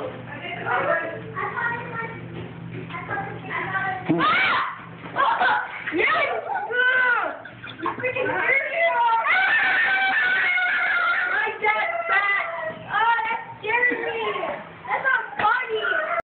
Ah! Oh, yeah!